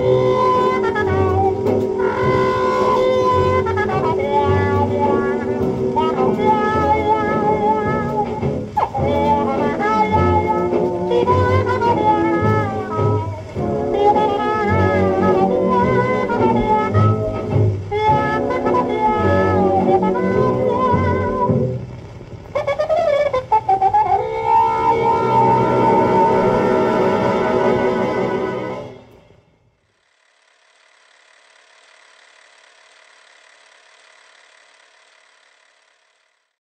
Oh.